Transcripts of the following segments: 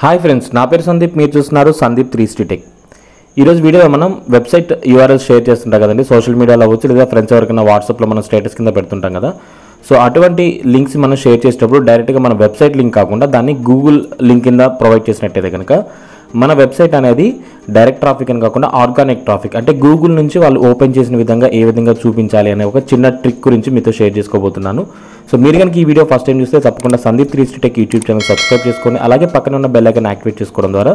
Hi friends నా పేరు సందీప్ మీరు చూస్తున్నారు సందీప్ త్రీ టెక్. ఈరోజు వీడియోలో మనం వెబ్సైట్ యూఆర్ఎల్ షేర్ చేస్తుంటాం కదండి సోషల్ మీడియాలో అవ్వచ్చు లేదా ఫ్రెండ్స్ ఎవరికైనా వాట్సాప్లో మనం స్టేటస్ కింద పెడుతుంటాం కదా. సో అటువంటి లింక్స్ మనం షేర్ చేసేటప్పుడు డైరెక్ట్గా మన వెబ్సైట్ లింక్ కాకుండా దాన్ని గూగుల్ లింక్ కింద ప్రొవైడ్ చేసినట్టయితే కనుక మన వెబ్సైట్ అనేది డైరెక్ట్ ట్రాఫిక్ అని కాకుండా ఆర్గానిక్ ట్రాఫిక్. అంటే గూగుల్ నుంచి వాళ్ళు ఓపెన్ చేసిన విధంగా ఏ విధంగా చూపించాలి అనే ఒక చిన్న ట్రిక్ గురించి మీతో షేర్ చేసుకోబోతున్నాను. సో మీరు కనుక ఈ వీడియో ఫస్ట్ టైం చూస్తే తప్పకుండా Sandeep three tech YouTube channel subscribe చేసుకొని అలాగే పక్కన ఉన్న బెల్ ఐకన్ యాక్టివేట్ చేసుకోవడం ద్వారా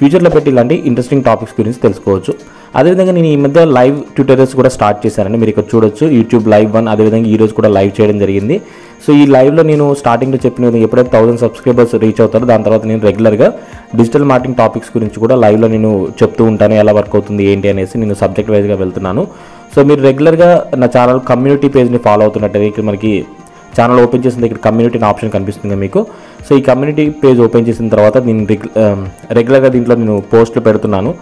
ఫ్యూచర్లో పెట్టి ఇలాంటి ఇంట్రెస్టింగ్ టాపిక్స్ గురించి తెలుసుకోవచ్చు. అదేవిధంగా నేను ఈ మధ్య లైవ్ ట్యూటోరియల్స్ కూడా స్టార్ట్ చేశానండి. మీరు ఇక్కడ చూడొచ్చు. యూట్యూబ్ లైవ్ వన్ అదేవిధంగా ఈరోజు కూడా లైవ్ చేయడం జరిగింది. సో ఈ లైవ్లో నేను స్టార్టింగ్లో చెప్పిన విధంగా ఎప్పుడైతే థౌసండ్ సబ్స్క్రైబర్స్ రీచ్ అవుతారో దాని తర్వాత నేను రెగ్యులర్గా డిజిటల్ మార్కెటింగ్ టాపిక్స్ గురించి కూడా లైవ్లో నేను చెప్తూ ఉంటాను. ఎలా వర్క్ అవుతుంది ఏంటి అనేసి నేను సబ్జెక్ట్ వైజ్గా వెళ్తున్నాను. సో మీరు రెగ్యులర్గా నా ఛానల్ కమ్యూనిటీ పేజ్ని ఫాలో అవుతున్నట్టయితే ఇక్కడ మనకి ఛానల్ ఓపెన్ చేసిన ఇక్కడ కమ్యూనిటీ ఆప్షన్ కనిపిస్తుంది మీకు. సో ఈ కమ్యూనిటీ పేజ్ ఓపెన్ చేసిన తర్వాత నేను రెగ్యులర్గా um, దీంట్లో నేను పోస్టులు పెడుతున్నాను.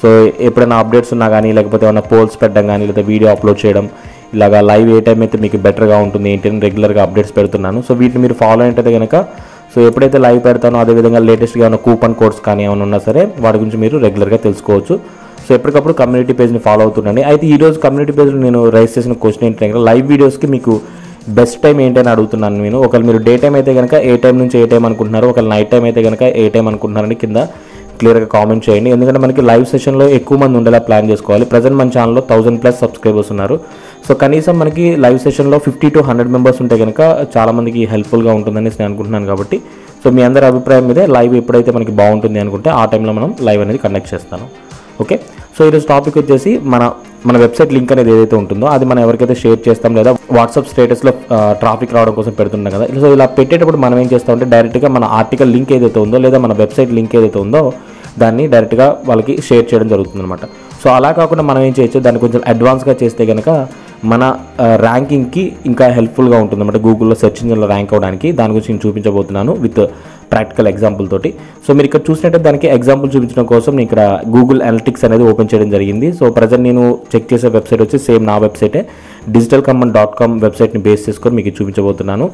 సో ఎప్పుడైనా అప్డేట్స్ ఉన్నా కానీ లేకపోతే ఏమైనా పోల్స్ పెట్టడం కానీ లేదా వీడియో అప్లోడ్ చేయడం ఇలాగా లైవ్ ఏ టైం అయితే మీకు బెటర్గా ఉంటుంది ఏంటి అని రెగ్యులర్గా అప్డేట్స్ పెడుతున్నాను. సో వీటిని మీరు ఫాలో అయితే కనుక సో ఎప్పుడైతే లైవ్ పెడతానో అదేవిధంగా లేటెస్ట్గా ఏమైనా కూపన్ కోడ్స్ కానీ ఏమైనా ఉన్నా సరే వాటి గురించి మీరు రెగ్యులర్గా తెలుసుకోవచ్చు. సో ఎప్పటికప్పుడు కమ్యూనిటీ పేజ్ని ఫాలో అవుతుండండి. అయితే ఈ రోజు కమ్యూనిటీ పేజ్లో నేను రైస్ చేసిన క్వశ్చన్ ఏంటంటే లైవ్ వీడియోస్కి మీకు బెస్ట్ టైం ఏంటని అడుగుతున్నాను నేను. ఒకవేళ మీరు డే టైం అయితే కనుక ఏ టైం నుంచి ఏ టైం అనుకుంటున్నారు ఒకవేళ నైట్ టైం అయితే కనుక ఏ టైం అనుకుంటున్నారని కింద క్లియర్గా కామెంట్ చేయండి. ఎందుకంటే మనకి లైవ్ సెషన్లో ఎక్కువ మంది ఉండేలా ప్లాన్ చేసుకోవాలి. ప్రజెంట్ మన ఛానల్లో థౌసండ్ ప్లస్ సబ్స్క్రైబర్స్ ఉన్నారు. సో కనీసం మనకి లైవ్ సెషన్లో ఫిఫ్టీ టు హండ్రెడ్ మెంబర్స్ ఉంటే కనుక చాలామందికి హెల్ప్ఫుల్గా ఉంటుందని నేను అనుకుంటున్నాను కాబట్టి. సో మీ అందరి అభిప్రాయం మీదే. లైవ్ ఎప్పుడైతే మనకి బాగుంటుంది అనుకుంటే ఆ టైంలో మనం లైవ్ అనేది కండక్ట్ చేస్తాను. ఓకే? సో ఈరోజు టాపిక్ వచ్చేసి మన మన వెబ్సైట్ లింక్ అనేది ఏదైతే ఉంటుందో అది మనం ఎవరికైతే షేర్ చేస్తాం లేదా వాట్సాప్ స్టేటస్లో ట్రాఫిక్ రావడం కోసం పెడుతున్నాం కదా. సో ఇలా పెట్టేటప్పుడు మనం ఏం చేస్తామంటే డైరెక్ట్గా మన ఆర్టికల్ లింక్ ఏదైతే ఉందో లేదా మన వెబ్సైట్ లింక్ ఏదైతే ఉందో దాన్ని డైరెక్ట్గా వాళ్ళకి షేర్ చేయడం జరుగుతుంది అనమాట సో అలా కాకుండా మనం ఏం చేయొచ్చు దాన్ని కొంచెం అడ్వాన్స్గా చేస్తే కనుక మన ర్యాంకింగ్కి ఇంకా హెల్ప్ఫుల్గా ఉంటుంది. అనమాట గూగుల్లో సెర్చ్ ఇంజిన్లో ర్యాంక్ అవడానికి దాని గురించి నేను చూపించబోతున్నాను విత్ ప్రాక్టికల్ ఎగ్జాంపుల్ తోటి. సో మీరు ఇక్కడ చూసినట్టే దానికి ఎగ్జాంపుల్ చూపించడం కోసం నేను ఇక్కడ గూగుల్ అనలిటిక్స్ అనేది ఓపెన్ చేయడం జరిగింది. సో ప్రజెంట్ నేను చెక్ చేసే వెబ్సైట్ వచ్చి సేమ్ నా వెబ్సైటే డిజిటల్ కమన్ డాట్ కామ్ వెబ్సైట్ని బేస్ చేసుకొని మీకు చూపించబోతున్నాను.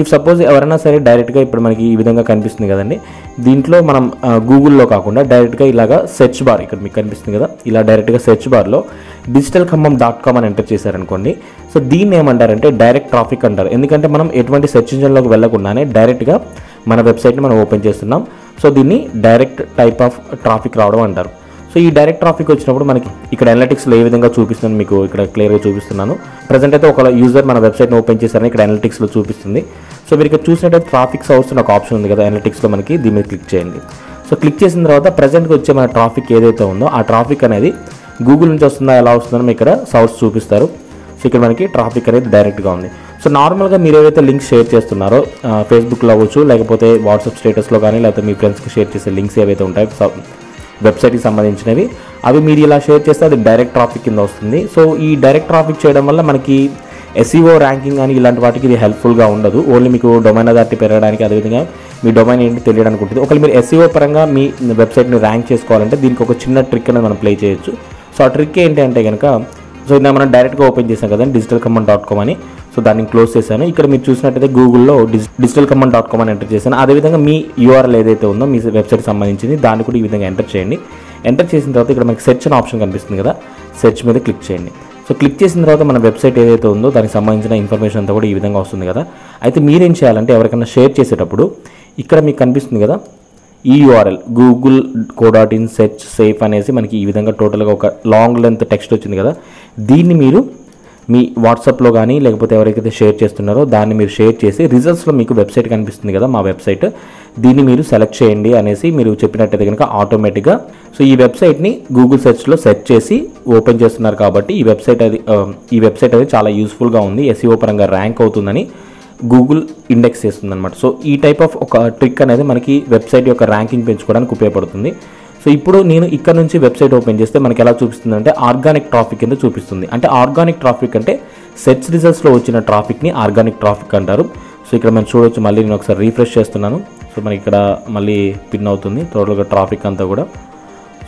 ఇఫ్ సపోజ్ ఎవరైనా సరే డైరెక్ట్గా ఇప్పుడు మనకి ఈ విధంగా కనిపిస్తుంది కదండి. దీంట్లో మనం గూగుల్లో కాకుండా డైరెక్ట్గా ఇలాగా సెర్చ్ బార్ ఇక్కడ మీకు కనిపిస్తుంది కదా. ఇలా డైరెక్ట్గా సెర్చ్ బార్లో డిజిటల్ ఖమ్మం డాట్ కామ్ అని ఎంటర్ చేశారనుకోండి. సో దీన్ని ఏమంటారంటే డైరెక్ట్ ట్రాఫిక్ అంటారు. ఎందుకంటే మనం ఎటువంటి సెర్చ్ ఇంజన్లోకి వెళ్ళకుండానే డైరెక్ట్గా మన వెబ్సైట్ని మనం ఓపెన్ చేస్తున్నాం. సో దీన్ని డైరెక్ట్ టైప్ ఆఫ్ ట్రాఫిక్ రావడం అంటారు. సో ఈ డైరెక్ట్ ట్రాఫిక్ వచ్చినప్పుడు మనకి ఇక్కడ అనలిటిక్స్లో ఏ విధంగా చూపిస్తుంది మీకు ఇక్కడ క్లియర్గా చూపిస్తున్నాను. ప్రజెంట్ అయితే ఒక యూజర్ మన వెబ్సైట్ని ఓపెన్ చేశారని ఇక్కడ అనలిటిక్స్లో చూపిస్తుంది. సో మీరు ఇక్కడ చూసినట్టయితే ట్రాఫిక్ సోర్స్ ఒక ఆప్షన్ ఉంది కదా అనలిటిక్స్లో మనకి దీని మీద క్లిక్ చేయండి. సో క్లిక్ చేసిన తర్వాత ప్రజెంట్గా వచ్చే మన ట్రాఫిక్ ఏదైతే ఉందో ఆ ట్రాఫిక్ అనేది గూగుల్ నుంచి వస్తుందా ఎలా వస్తుందో మీకు ఇక్కడ సౌర్స్ చూపిస్తారు. సో ఇక్కడ మనకి ట్రాఫిక్ అనేది డైరెక్ట్గా ఉంది. సో నార్మల్గా మీరు ఏవైతే లింక్స్ షేర్ చేస్తున్నారో ఫేస్బుక్లో అవ్వచ్చు లేకపోతే వాట్సాప్ స్టేటస్లో కానీ లేకపోతే మీ ఫ్రెండ్స్కి షేర్ చేసే లింక్స్ ఏవైతే ఉంటాయో వెబ్సైట్కి సంబంధించినవి అవి మీరు ఇలా షేర్ చేస్తే అది డైరెక్ట్ ట్రాఫిక్ కింద వస్తుంది. సో ఈ డైరెక్ట్ ట్రాఫిక్ చేయడం వల్ల మనకి ఎస్ఈఓ ర్యాంకింగ్ కానీ ఇలాంటి వాటికి ఇది హెల్ప్ఫుల్గా ఉండదు. ఓన్లీ మీకు డొమైన్ అథారిటీ పెరగడానికి అదేవిధంగా మీ డొమైన్ ఏంటి తెలియడానికి ఉంటుంది. ఒకవేళ మీరు ఎస్ఈఓ పరంగా మీ వెబ్సైట్ని ర్యాంక్ చేసుకోవాలంటే దీనికి ఒక చిన్న ట్రిక్ అనేది మనం ప్లే చేయొచ్చు. సో ఆ ట్రిక్ ఏంటి అంటే కనుక సో ఇది మనం డైరెక్ట్గా ఓపెన్ చేసాం కదా డిజిటల్ కమాండ్ డాట్ కామ్ అని. సో దాన్ని క్లోజ్ చేశాను. ఇక్కడ మీరు చూసినట్టయితే గూగుల్లో డిజిటల్ కమాండ్ డాట్ కామ్ అని ఎంటర్ చేశాను. అదేవిధంగా మీ యూఆర్ఎల్ ఏదైతే ఉందో మీ వెబ్సైట్ సంబంధించింది దాన్ని కూడా ఈ విధంగా ఎంటర్ చేయండి. ఎంటర్ చేసిన తర్వాత ఇక్కడ మనకి సెర్చ్ అనే ఆప్షన్ కనిపిస్తుంది కదా సెర్చ్ మీద క్లిక్ చేయండి. సో క్లిక్ చేసిన తర్వాత మన వెబ్సైట్ ఏదైతే ఉందో దానికి సంబంధించిన ఇన్ఫర్మేషన్ అంతా కూడా ఈ విధంగా వస్తుంది కదా. అయితే మీరేం చేయాలంటే ఎవరికైనా షేర్ చేసేటప్పుడు ఇక్కడ మీకు కనిపిస్తుంది కదా ఈ URL Google co dot in search safe అనేసి మనకి ఈ విధంగా టోటల్గా ఒక లాంగ్ లెంత్ టెక్స్ట్ వచ్చింది కదా. దీన్ని మీరు మీ వాట్సాప్లో కానీ లేకపోతే ఎవరికైతే షేర్ చేస్తున్నారో దాన్ని మీరు షేర్ చేసి రిజల్ట్స్లో మీకు వెబ్సైట్ కనిపిస్తుంది కదా మా వెబ్సైట్ దీన్ని మీరు సెలెక్ట్ చేయండి అనేసి మీరు చెప్పినట్టయితే కనుక ఆటోమేటిక్గా సో ఈ వెబ్సైట్ని గూగుల్ సెర్చ్లో సెర్చ్ చేసి ఓపెన్ చేస్తున్నారు కాబట్టి ఈ వెబ్సైట్ అది ఈ వెబ్సైట్ అనేది చాలా యూస్ఫుల్గా ఉంది. ఎస్ఈఓ పరంగా ర్యాంక్ అవుతుందని. గూగుల్ ఇండెక్స్ చేస్తుంది అనమాట సో ఈ టైప్ ఆఫ్ ఒక ట్రిక్ అనేది మనకి వెబ్సైట్ యొక్క ర్యాంకింగ్ పెంచుకోవడానికి ఉపయోగపడుతుంది. సో ఇప్పుడు నేను ఇక్కడ నుంచి వెబ్సైట్ ఓపెన్ చేస్తే మనకి ఎలా చూపిస్తుంది అంటే ఆర్గానిక్ ట్రాఫిక్ కింద చూపిస్తుంది. అంటే ఆర్గానిక్ ట్రాఫిక్ అంటే సెర్చ్ రిజల్ట్స్లో వచ్చిన ట్రాఫిక్ని ఆర్గానిక్ ట్రాఫిక్ అంటారు. సో ఇక్కడ మనం చూడొచ్చు మళ్ళీ నేను ఒకసారి రీఫ్రెష్ చేస్తున్నాను. సో మనకి ఇక్కడ మళ్ళీ పిన్ అవుతుంది టోటల్గా ట్రాఫిక్ అంతా కూడా.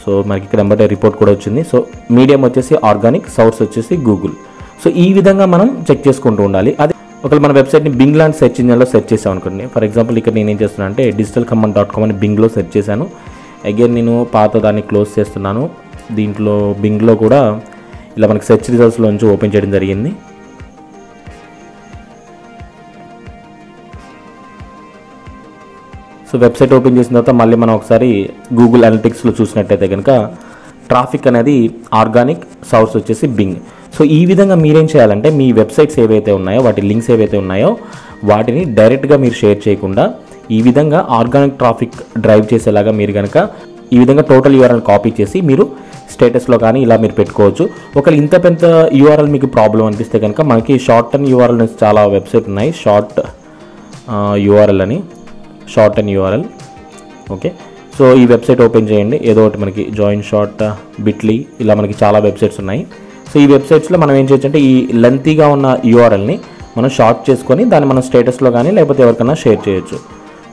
సో మనకి ఇక్కడ ఎంబటే రిపోర్ట్ కూడా వచ్చింది. సో మీడియం వచ్చేసి ఆర్గానిక్ సౌర్స్ వచ్చేసి గూగుల్ సో ఈ విధంగా మనం చెక్ చేసుకుంటూ ఉండాలి. అది ఒకవేళ మన వెబ్సైట్ని బింగ్ లాంటి సెర్చ్ ఇంజన్లో సెర్చ్ చేసాం అనుకోండి ఫర్ ఎగ్జాంపుల్ ఇక్కడ నేను ఏం చేస్తున్నాను అంటే డిజిటల్ కమన్ డాట్ కామ్ అని బింగ్లో సెర్చ్ చేశాను. అగైన్ నేను పాత దాన్ని క్లోజ్ చేస్తున్నాను. దీంట్లో బింగ్లో కూడా ఇలా మనకి సెర్చ్ రిజల్ట్స్లో నుంచి ఓపెన్ చేయడం జరిగింది. సో వెబ్సైట్ ఓపెన్ చేసిన తర్వాత మళ్ళీ మనం ఒకసారి గూగుల్ అనలిటిక్స్లో చూసినట్టయితే కనుక ట్రాఫిక్ అనేది ఆర్గానిక్ సోర్స్ వచ్చేసి బింగ్ సో ఈ విధంగా మీరేం చేయాలంటే మీ వెబ్సైట్స్ ఏవైతే ఉన్నాయో వాటి లింక్స్ ఏవైతే ఉన్నాయో వాటిని డైరెక్ట్గా మీరు షేర్ చేయకుండా ఈ విధంగా ఆర్గానిక్ ట్రాఫిక్ డ్రైవ్ చేసేలాగా మీరు కనుక ఈ విధంగా టోటల్ యూఆర్ఎల్ కాపీ చేసి మీరు స్టేటస్లో కానీ ఇలా మీరు పెట్టుకోవచ్చు. ఒకవేళ ఇంత పెద్ద యూఆర్ఎల్ మీకు ప్రాబ్లం అనిపిస్తే కనుక మనకి షార్ట్ టర్మ్ యూఆర్ఎల్ చాలా వెబ్సైట్ ఉన్నాయి. షార్ట్ యూఆర్ఎల్ అని. Short and URL. Okay. So ఈ వెబ్సైట్ ఓపెన్ చేయండి. ఏదో ఒకటి మనకి జాయిన్ షార్ట్ బిట్లీ ఇలా మనకి చాలా వెబ్సైట్స్ ఉన్నాయి. సో ఈ వెబ్సైట్స్లో మనం ఏం చేయొచ్చు అంటే ఈ లెంతీగా ఉన్న యూఆర్ఎల్ని మనం షార్ట్ చేసుకొని దాన్ని మనం స్టేటస్లో కానీ లేకపోతే ఎవరికైనా షేర్ చేయొచ్చు.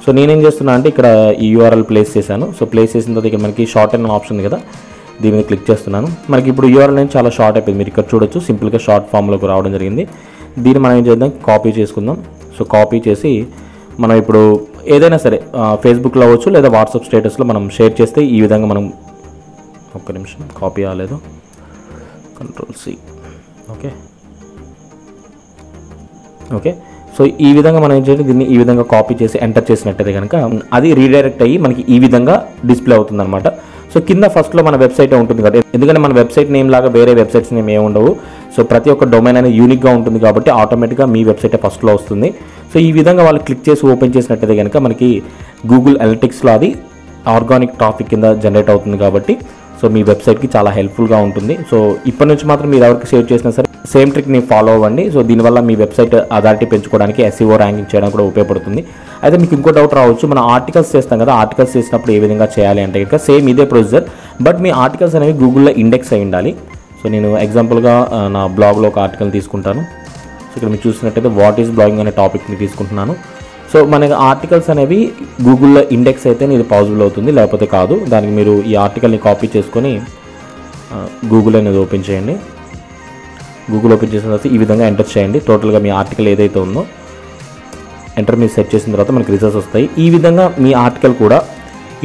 సో నేనేం చేస్తున్నా అంటే ఇక్కడ ఈ యూఆర్ఎల్ ప్లేస్ చేశాను. సో ప్లేస్ చేసిన తర్వాత ఇక్కడ మనకి షార్ట్ అయిన ఆప్షన్ ఉంది కదా దీని మీద క్లిక్ చేస్తున్నాను. మనకి ఇప్పుడు యూఆర్ఎల్ అనేది చాలా షార్ట్ అయిపోయింది. మీరు ఇక్కడ చూడొచ్చు సింపుల్గా షార్ట్ ఫామ్లోకి రావడం జరిగింది. దీన్ని మనం ఏం చేద్దాం కాపీ చేసుకుందాం. సో కాపీ చేసి మనం ఇప్పుడు ఏదైనా సరే ఫేస్బుక్లో అవ్వచ్చు లేదా వాట్సాప్ స్టేటస్లో మనం షేర్ చేస్తే ఈ విధంగా మనం ఒక్క నిమిషం కాపీ అవ్వలేదు. Control C okay okay so ఈ విధంగా మనం ఏం చేయాలి? దీన్ని ఈ విధంగా కాపీ చేసి ఎంటర్ చేసినట్టయితే కనుక అది రీడైరెక్ట్ అయ్యి మనకి ఈ విధంగా డిస్ప్లే అవుతుంది అనమాట సో కింద ఫస్ట్లో మన వెబ్సైట్ ఉంటుంది కదా? ఎందుకంటే మన వెబ్సైట్ నేమ్ లాగా వేరే వెబ్సైట్స్ నేమ్ ఏమి ఉండవు. సో ప్రతి ఒక్క డొమైన్ అనేది యూనిక్గా ఉంటుంది కాబట్టి ఆటోమేటిక్గా మీ వెబ్సైట్ ఫస్ట్లో వస్తుంది. సో ఈ విధంగా వాళ్ళు క్లిక్ చేసి ఓపెన్ చేసినట్టయితే కనుక మనకి గూగుల్ అనలిటిక్స్లో అది ఆర్గానిక్ ట్రాఫిక్ కింద జనరేట్ అవుతుంది కాబట్టి సో మీ వెబ్సైట్కి చాలా హెల్ప్ఫుల్గా ఉంటుంది. సో ఇప్పటి నుంచి మాత్రం మీరు ఎవరికి సేవ్ చేసినా సరే సేమ్ ట్రిక్ని ఫాలో అవ్వండి. సో దీనివల్ల మీ వెబ్సైట్ అథారిటీ పెంచుకోవడానికి ఎస్ఈఓ ర్యాంకింగ్ చేయడానికి కూడా ఉపయోగపడుతుంది. అయితే మీకు ఇంకో డౌట్ రావచ్చు మనం ఆర్టికల్స్ చేస్తాం కదా ఆర్టికల్స్ చేసినప్పుడు ఏ విధంగా చేయాలి అంటే కనుక సేమ్ ఇదే ప్రొసీజర్ బట్ మీ ఆర్టికల్స్ అనేవి గూగుల్లో ఇండెక్స్ అయి ఉండాలి. సో నేను ఎగ్జాంపుల్గా నా బ్లాగ్లో ఒక ఆర్టికల్ తీసుకుంటాను. సో ఇక్కడ మీరు చూసినట్టయితే వాట్ ఈస్ బ్లాగింగ్ అనే టాపిక్ని తీసుకుంటున్నాను. సో మనకి ఆర్టికల్స్ అనేవి గూగుల్లో ఇండెక్స్ అయితే ఇది పాసిబుల్ అవుతుంది లేకపోతే కాదు. దానికి మీరు ఈ ఆర్టికల్ని కాపీ చేసుకొని గూగుల్ అనేది ఓపెన్ చేయండి. గూగుల్ ఓపెన్ చేసిన తర్వాత ఈ విధంగా ఎంటర్ చేయండి. టోటల్గా మీ ఆర్టికల్ ఏదైతే ఉందో ఎంటర్ మీరు సెర్చ్ చేసిన తర్వాత మనకి రిజల్ట్స్ వస్తాయి. ఈ విధంగా మీ ఆర్టికల్ కూడా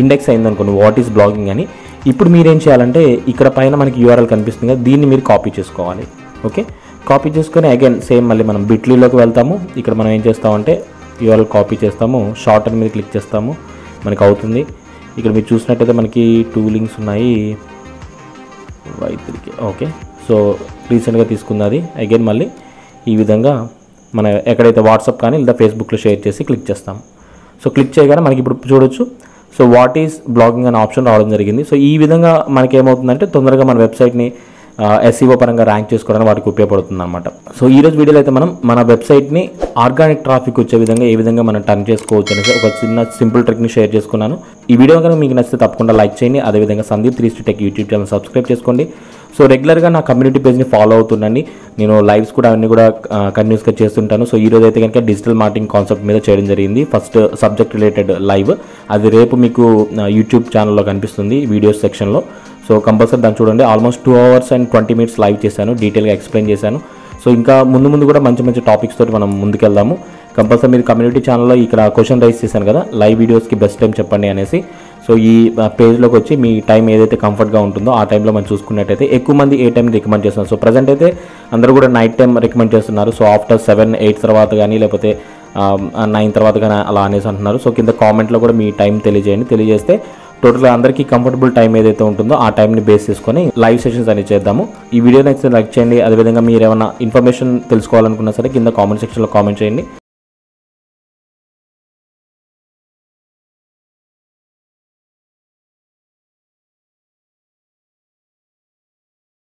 ఇండెక్స్ అయిందనుకోండి వాట్ ఈస్ బ్లాగింగ్ అని. ఇప్పుడు మీరేం చేయాలంటే ఇక్కడ పైన మనకి యూఆర్ఎల్ కనిపిస్తుంది కదా దీన్ని మీరు కాపీ చేసుకోవాలి. ఓకే? కాపీ చేసుకొని అగైన్ సేమ్ మళ్ళీ మనం బిట్లీలోకి వెళ్తాము. ఇక్కడ మనం ఏం చేస్తామంటే యూఆర్ఎల్ కాపీ చేస్తాము షార్ట్ అని మీద క్లిక్ చేస్తాము మనకి అవుతుంది ఇక్కడ మీరు చూసినట్టయితే మనకి టూ లింక్స్ ఉన్నాయి. వై ఓకే సో రీసెంట్గా తీసుకున్నది అగైన్ మళ్ళీ ఈ విధంగా మన ఎక్కడైతే వాట్సాప్ కానీ లేదా ఫేస్బుక్లో షేర్ చేసి క్లిక్ చేస్తాం సో క్లిక్ చేయగానే మనకి ఇప్పుడు చూడొచ్చు. సో వాట్ ఈస్ బ్లాగింగ్ అనే ఆప్షన్ రావడం జరిగింది. సో ఈ విధంగా మనకేమవుతుందంటే తొందరగా మన వెబ్సైట్ని ఎస్ఈఓ పరంగా ర్యాంక్ చేసుకోవడానికి వాటికి ఉపయోగపడుతుంది అనమాట సో ఈ రోజు వీడియోలో అయితే మనం మన వెబ్సైట్ని ఆర్గానిక్ ట్రాఫిక్ వచ్చే విధంగా ఏ విధంగా మనం టర్న్ చేసుకోవచ్చు అనేసి ఒక చిన్న సింపుల్ ట్రిక్ని షేర్ చేసుకున్నాను. ఈ వీడియో కనుక మీకు నచ్చితే తప్పకుండా లైక్ చేయండి. అదేవిధంగా Sandeep three tech YouTube channel subscribe చేసుకోండి. సో రెగ్యులర్గా నా కమ్యూనిటీ పేజ్ని ఫాలో అవుతుండండి. నేను లైవ్స్ కూడా అన్నీ కూడా కంటిన్యూస్గా చేస్తుంటాను. సో ఈ రోజు అయితే కనుక డిజిటల్ మార్కెటింగ్ కాన్సెప్ట్ మీద చేయడం జరిగింది. First subject related live. అది రేపు మీకు యూట్యూబ్ ఛానల్లో కనిపిస్తుంది వీడియోస్ సెక్షన్లో. సో కంపల్సరీ దాన్ని చూడండి. Almost two hours and twenty minutes live చేశాను. డీటెయిల్గా ఎక్స్ప్లెయిన్ చేశాను. సో ఇంకా ముందు ముందు కూడా మంచి మంచి టాపిక్స్ తోటి మనం ముందుకెళ్దాము. కంపల్సరీ మీరు కమ్యూనిటీ ఛానల్లో ఇక్కడ క్వశ్చన్ రైస్ చేశాను కదా లైవ్ వీడియోస్కి బెస్ట్ టైం చెప్పండి అనేసి. సో ఈ పేజ్లోకి వచ్చి మీ టైం ఏదైతే కంఫర్ట్గా ఉంటుందో ఆ టైంలో మనం చూసుకున్నట్టయితే ఎక్కువ మంది ఏ టైం రికమెండ్ చేస్తున్నారు. సో ప్రజెంట్ అయితే అందరూ కూడా నైట్ టైం రికమెండ్ చేస్తున్నారు. సో ఆఫ్టర్ సెవెన్ ఎయిట్ తర్వాత కానీ లేకపోతే నైన్ తర్వాత కానీ అలా అనేసి అంటున్నారు. సో కింద కామెంట్లో కూడా మీ టైం తెలియజేయండి. తెలియజేస్తే టోటల్గా అందరికీ కంఫర్టబుల్ టైం ఏదైతే ఉంటుందో ఆ టైంని బేస్ చేసుకొని లైవ్ సెషన్స్ అనేది చేద్దాము. ఈ వీడియో నచ్చితే లైక్ చేయండి. అదేవిధంగా మీరు ఏమైనా ఇన్ఫర్మేషన్ తెలుసుకోవాలనుకున్నా సరే కింద కామెంట్ సెక్షన్లో కామెంట్ చేయండి.